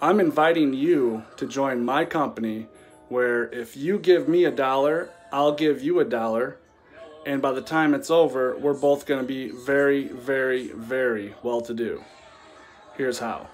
I'm inviting you to join my company where if you give me a dollar, I'll give you a dollar. And by the time it's over, we're both going to be very, very, very well to do. Here's how.